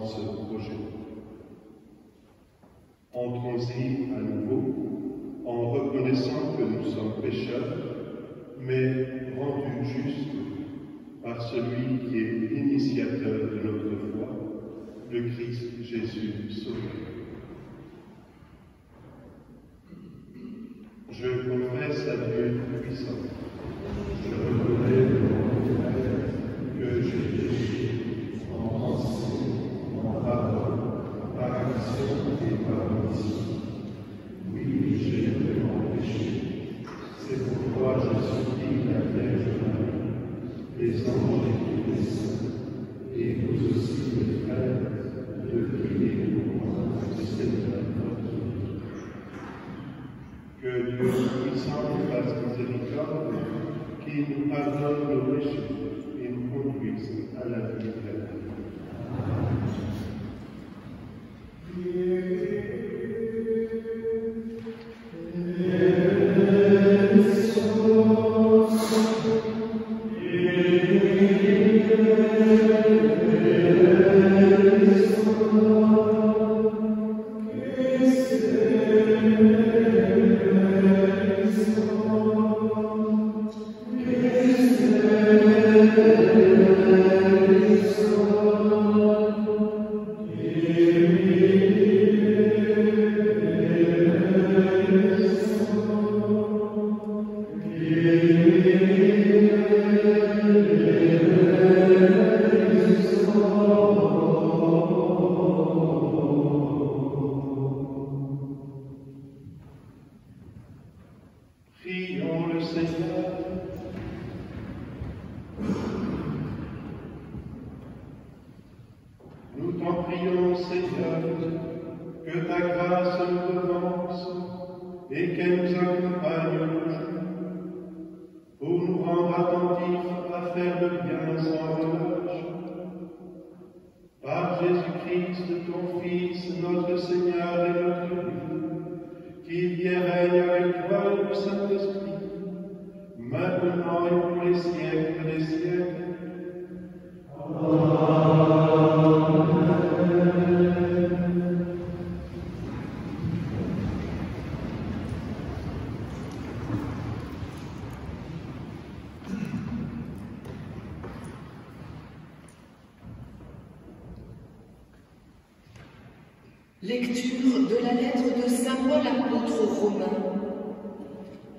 ce projet. Entrons-y à nouveau en reconnaissant que nous sommes pécheurs mais rendu juste par celui qui est l'initiateur de notre foi, le Christ Jésus Sauveur.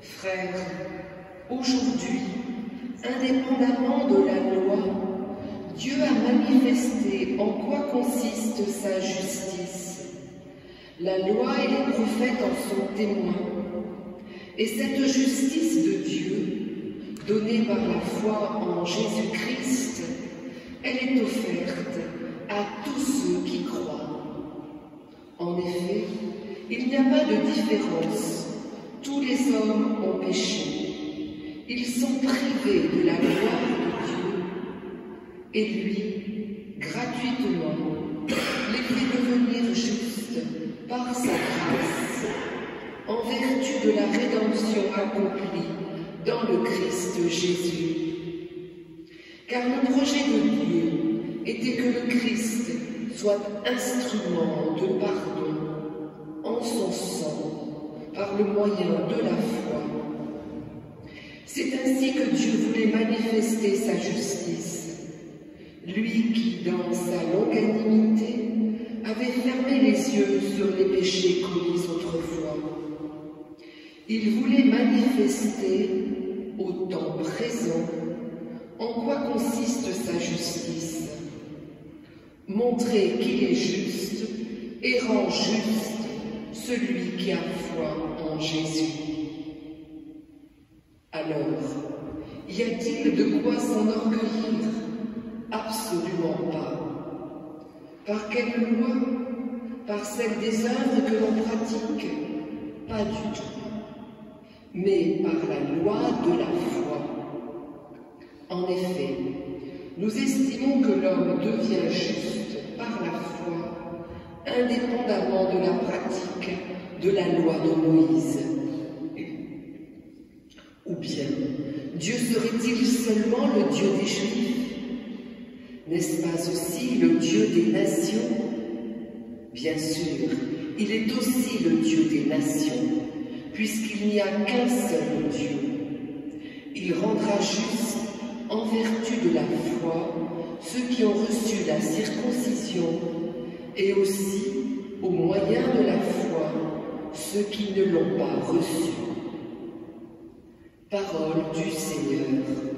Frères, aujourd'hui, indépendamment de la loi, Dieu a manifesté en quoi consiste sa justice. La loi et les prophètes en sont témoins. Et cette justice de Dieu, donnée par la foi en Jésus-Christ, elle est offerte à tous ceux qui croient. En effet, il n'y a pas de différence. Tous les hommes ont péché. Ils sont privés de la gloire de Dieu. Et lui, gratuitement, les fait devenir justes par sa grâce, en vertu de la rédemption accomplie dans le Christ Jésus. Car le projet de Dieu était que le Christ soit instrument de pardon son sang par le moyen de la foi. C'est ainsi que Dieu voulait manifester sa justice. Lui qui, dans sa longanimité, avait fermé les yeux sur les péchés commis autrefois. Il voulait manifester au temps présent en quoi consiste sa justice. Montrer qu'il est juste et rend juste celui qui a foi en Jésus. Alors, y a-t-il de quoi s'enorgueillir? Absolument pas. Par quelle loi? Par celle des œuvres que l'on pratique? Pas du tout. Mais par la loi de la foi. En effet, nous estimons que l'homme devient juste par la foi, indépendamment de la pratique de la loi de Moïse. Ou bien, Dieu serait-il seulement le Dieu des Juifs? N'est-ce pas aussi le Dieu des nations? Bien sûr, il est aussi le Dieu des nations, puisqu'il n'y a qu'un seul Dieu. Il rendra juste, en vertu de la foi, ceux qui ont reçu la circoncision, et aussi, au moyen de la foi, ceux qui ne l'ont pas reçue. Parole du Seigneur.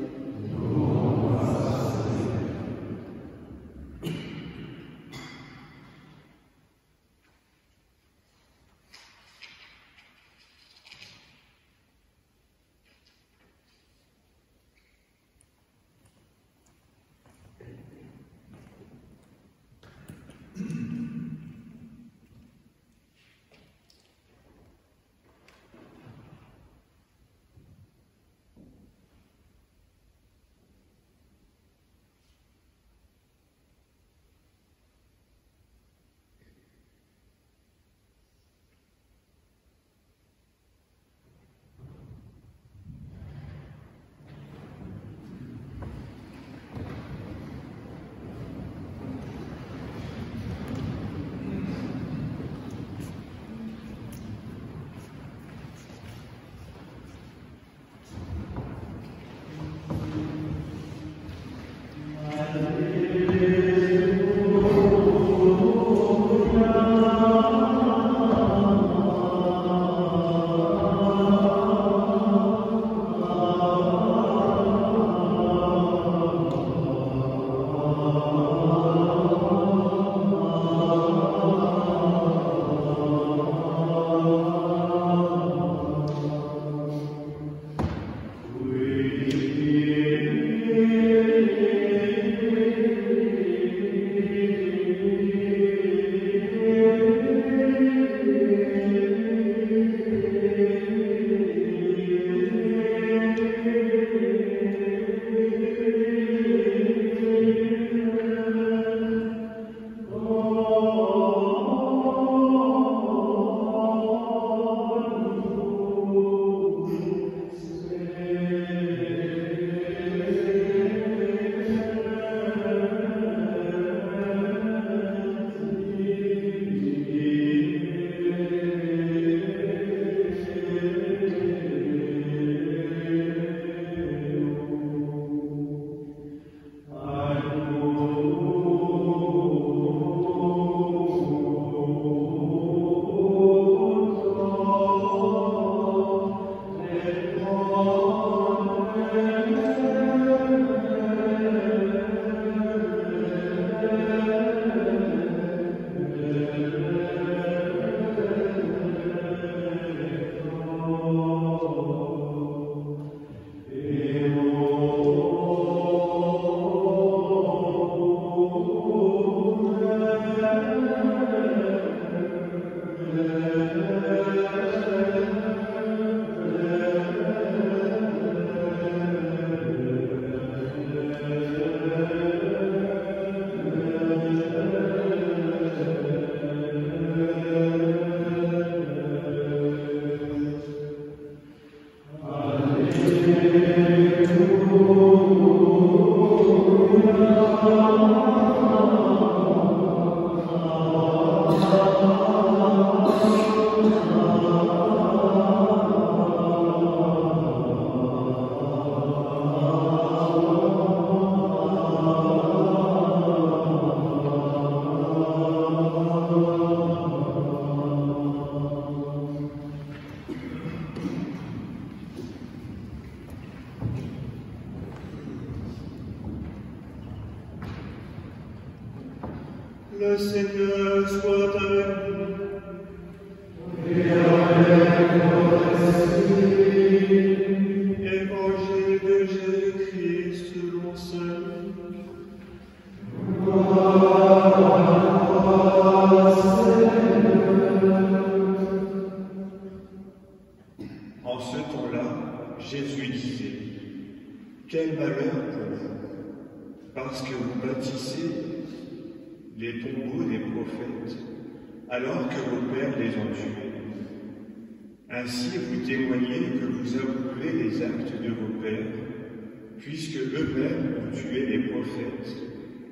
Eux-mêmes ont tué les prophètes,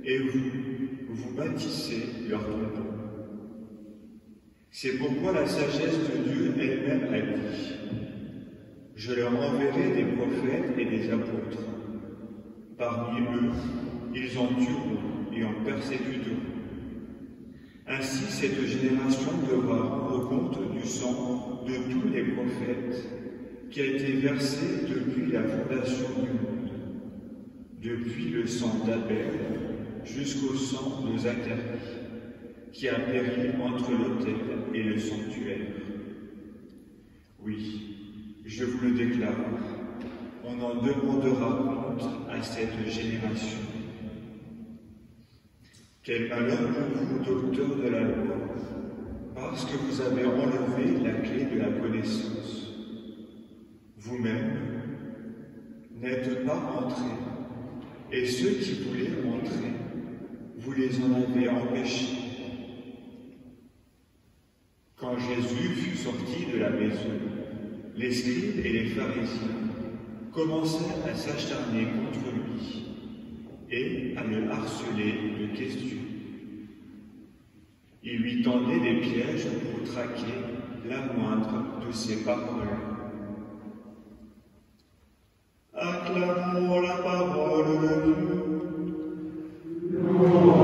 et vous, vous bâtissez leurs tombeaux. C'est pourquoi la sagesse de Dieu elle-même a dit Je leur enverrai des prophètes et des apôtres. Parmi eux, ils en tueront et en persécuteront. Ainsi, cette génération devra rendre compte du sang de tous les prophètes qui a été versé depuis la fondation du monde, depuis le sang d'Abel jusqu'au sang de Zacharie, qui a péri entre l'autel et le sanctuaire. Oui, je vous le déclare, on en demandera compte à cette génération. Quel malheur pour vous, docteurs de la loi, parce que vous avez enlevé la clé de la connaissance. Vous-même n'êtes pas entrés, et ceux qui voulaient entrer, vous les en avez empêchés. Quand Jésus fut sorti de la maison, les scribes et les pharisiens commencèrent à s'acharner contre lui et à le harceler de questions. Ils lui tendaient des pièges pour traquer la moindre de ses paroles. acclamò la parola di Dio.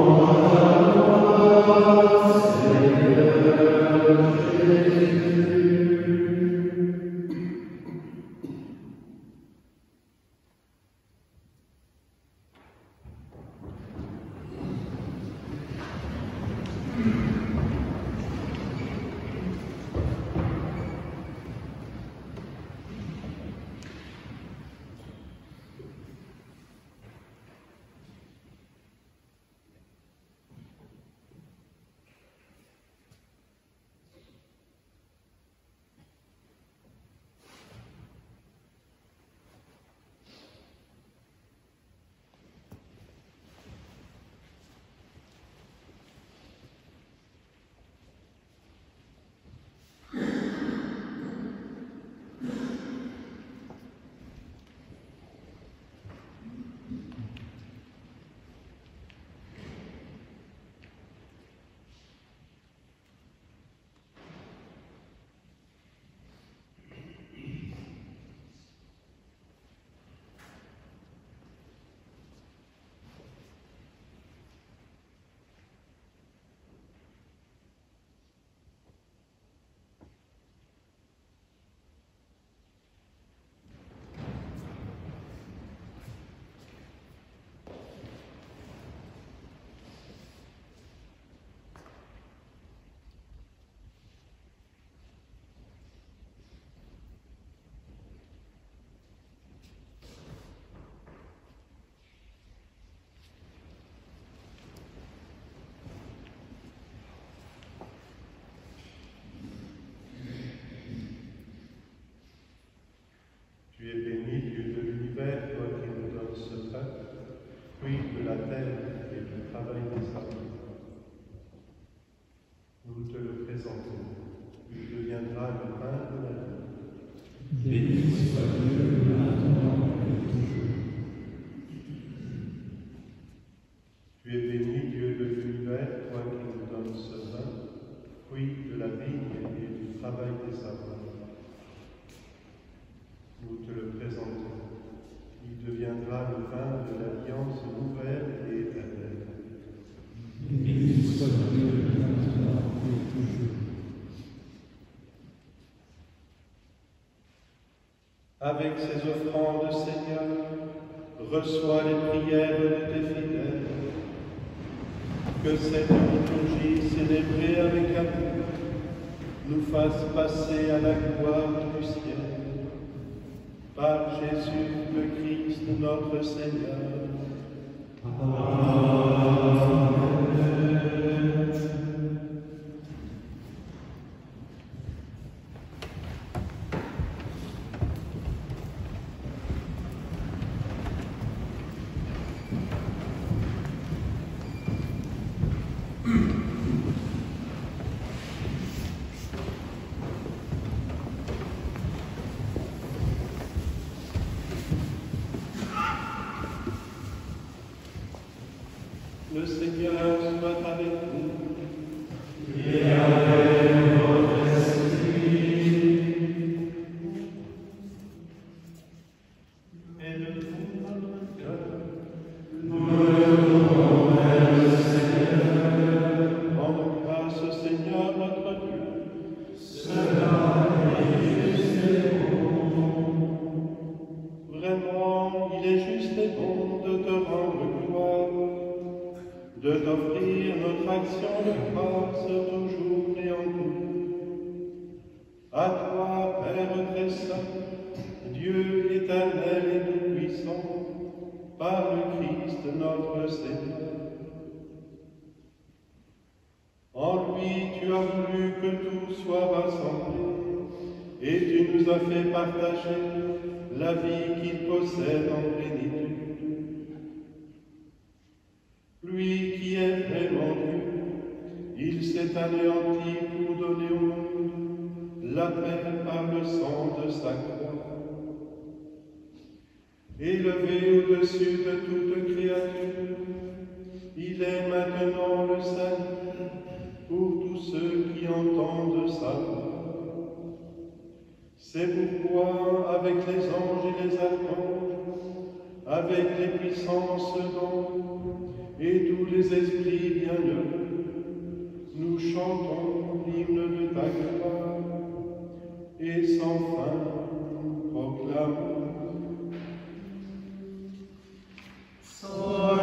Avec ces offrandes, Seigneur, reçois les prières de tes fidèles que cette liturgie célébrée avec amour nous fasse passer à la gloire du ciel. Par Jésus le Christ notre Seigneur. Le À toi, Père très saint, Dieu éternel et tout-puissant, par le Christ notre Seigneur. En lui, tu as voulu que tout soit rassemblé, et tu nous as fait partager la vie qu'il possède en plénitude. Lui qui est vraiment Dieu, il s'est Élevé au-dessus de toute créature, il est maintenant le salut pour tous ceux qui entendent sa voix. C'est pourquoi, avec les anges et les archanges, avec les puissances d'en et tous les esprits bienheureux, nous chantons l'hymne de ta gloire et sans fin proclamons. Toi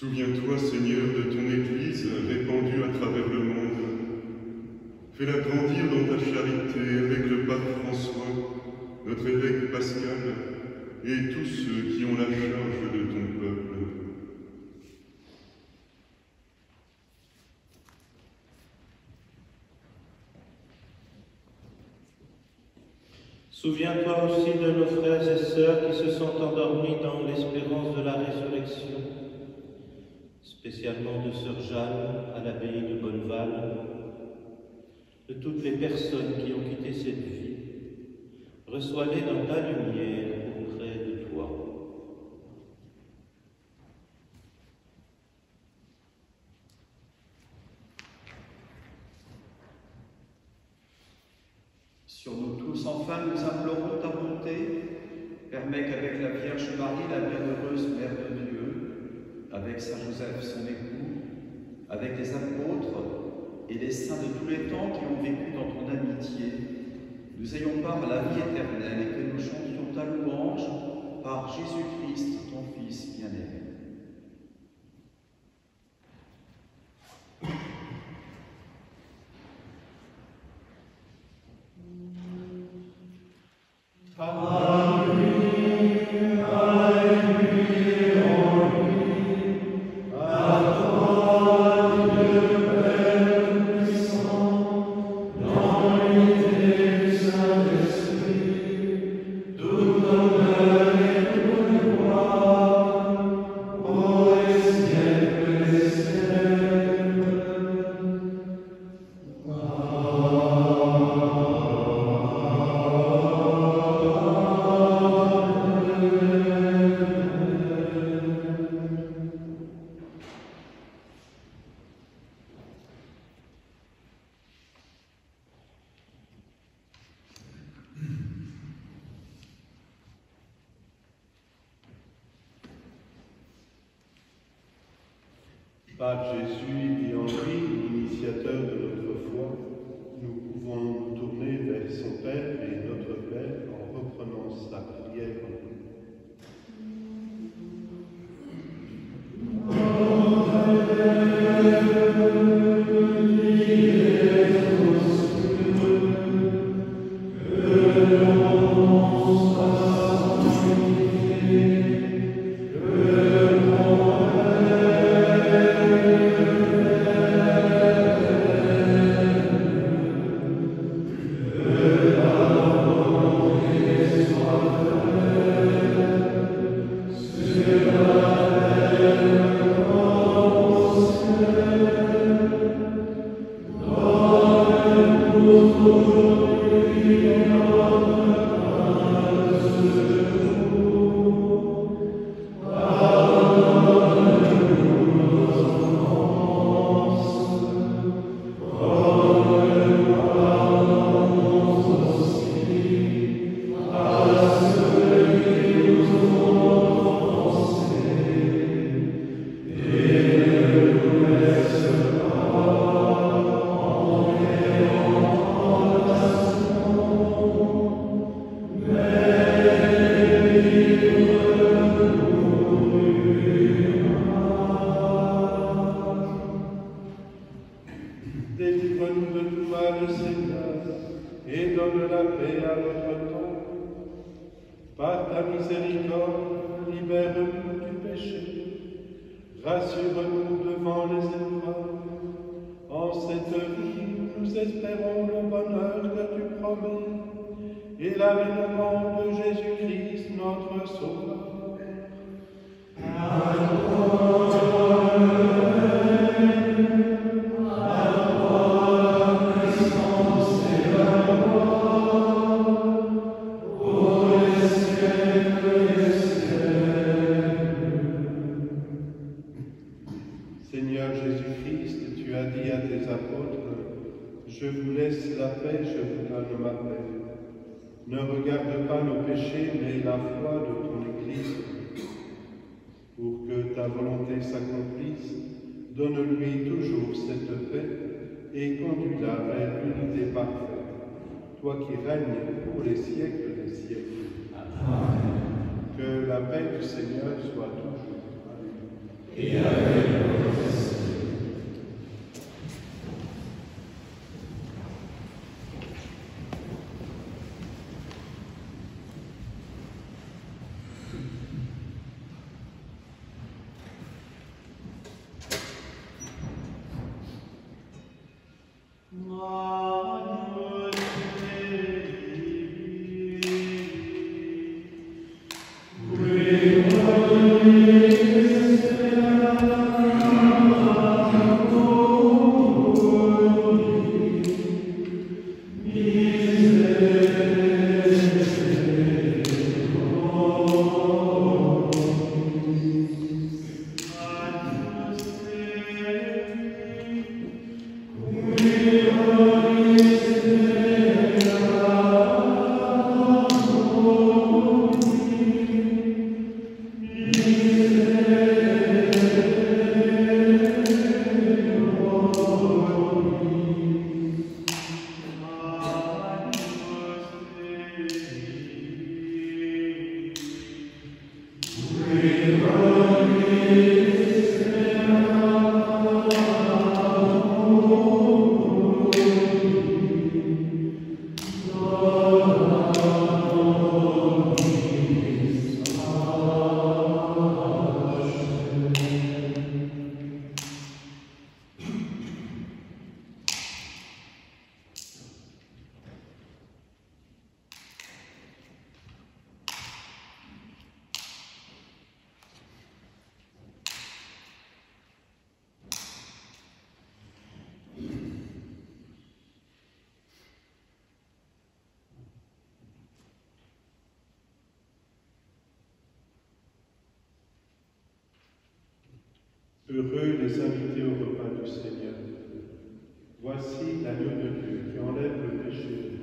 Souviens-toi, Seigneur, de ton Église répandue à travers le monde. Fais-la grandir dans ta charité avec le pape François, notre évêque Pascal et tous ceux qui ont la charge de ton peuple. Souviens-toi aussi de nos frères et sœurs qui se sont endormis dans l'espérance de la résurrection, spécialement de Sœur Jeanne à l'abbaye de Bonneval, de toutes les personnes qui ont quitté cette vie. Reçois-les dans ta lumière auprès de toi. Sur nous tous, enfin, nous implorons ta bonté. Permets qu'avec la Vierge Marie, la bienheureuse Mère de Dieu, avec Saint Joseph, son époux, avec les apôtres et les saints de tous les temps qui ont vécu dans ton amitié, nous ayons part à la vie éternelle et que nous chantions ta louange par Jésus-Christ, ton Fils bien-aimé. Notre temps. Par ta miséricorde, libère-nous du péché. Rassure-nous devant les épreuves. En cette vie, nous espérons le bonheur que tu promets et l'avènement de Jésus-Christ, notre Sauveur. Mais la foi de ton Église. Pour que ta volonté s'accomplisse, donne-lui toujours cette paix et conduis-la vers l'unité parfaite, toi qui règnes pour les siècles des siècles. Que la paix du Seigneur soit toujours. Et avec No. Heureux les invités au repas du Seigneur. Voici l'agneau de Dieu qui enlève le péché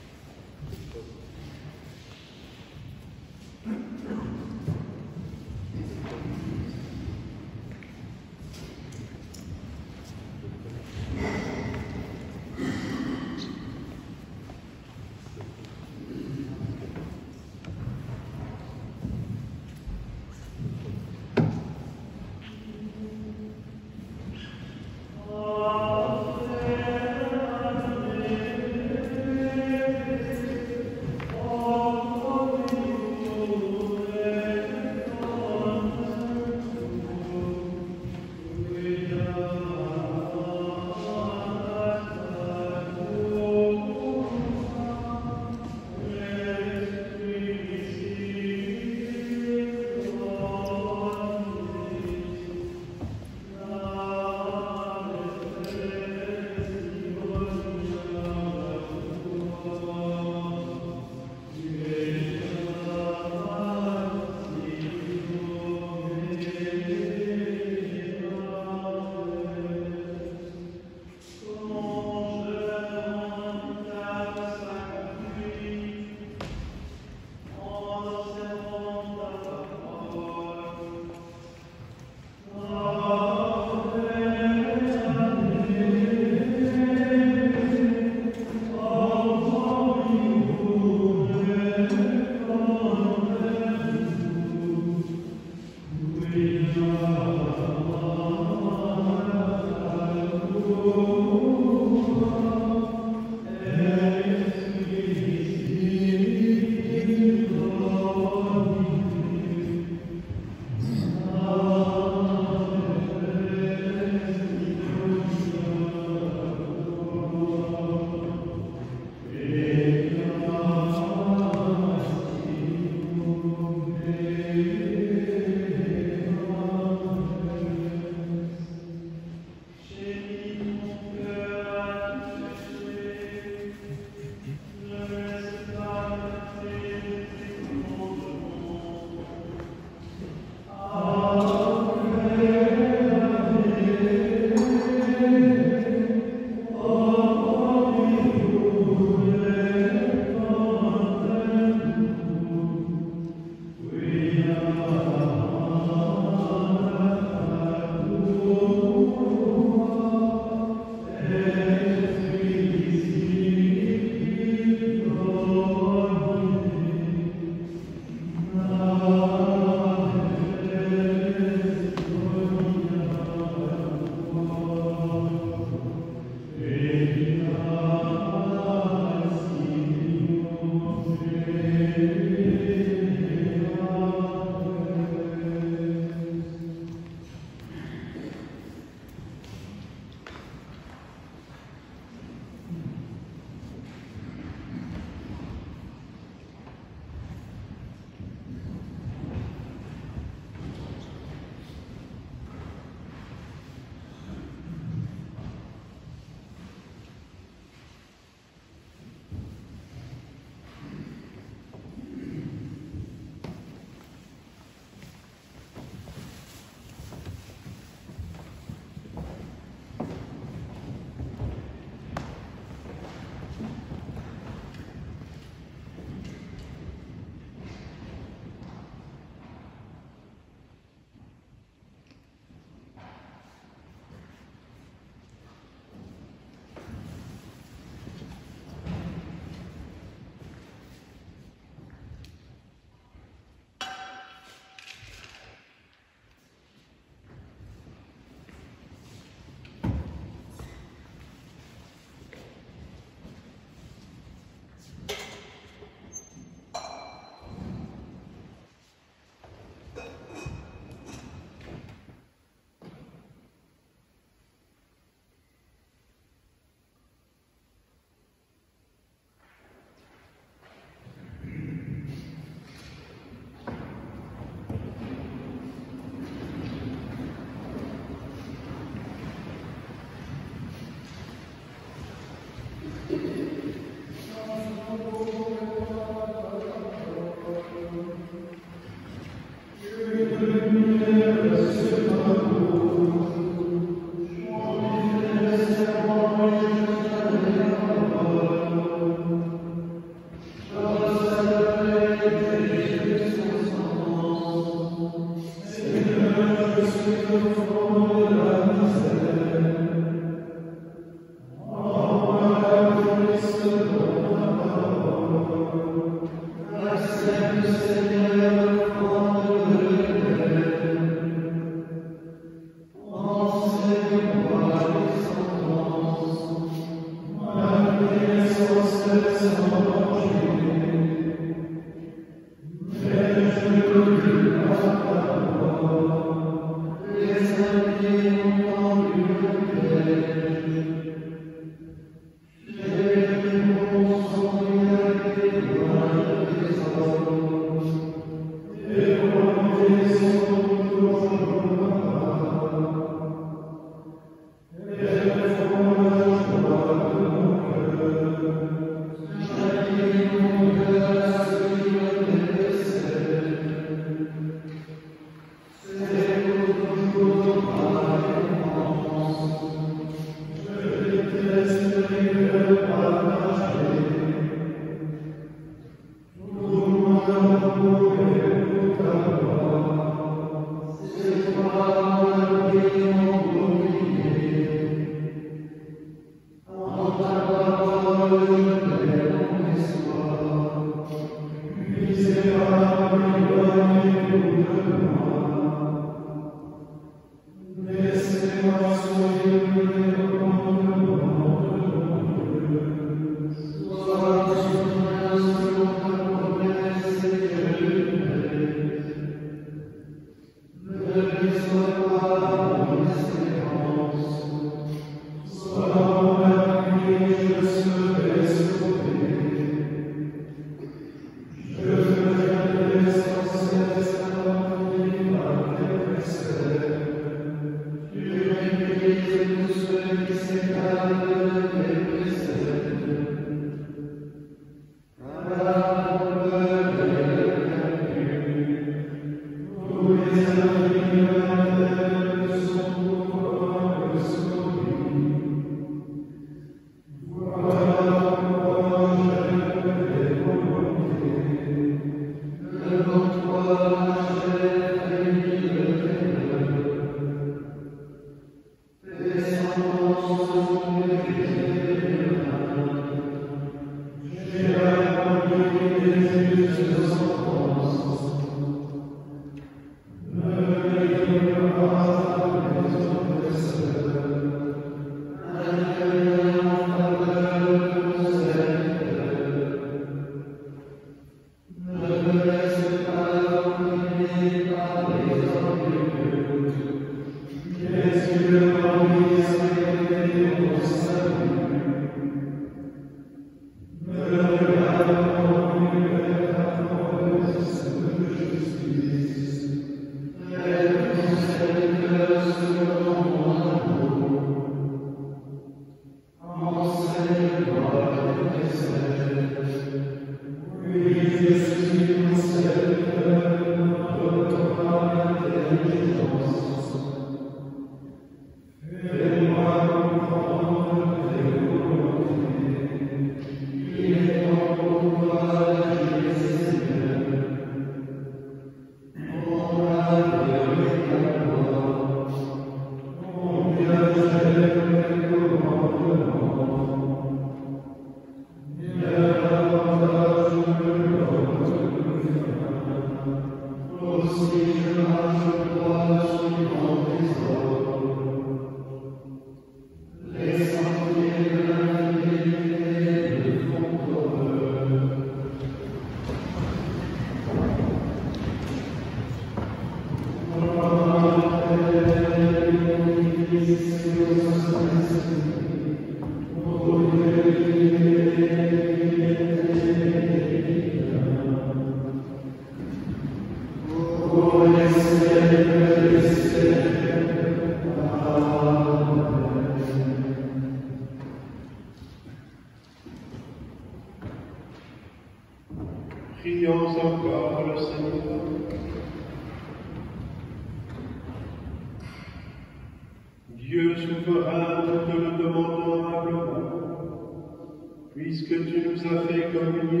tu nous as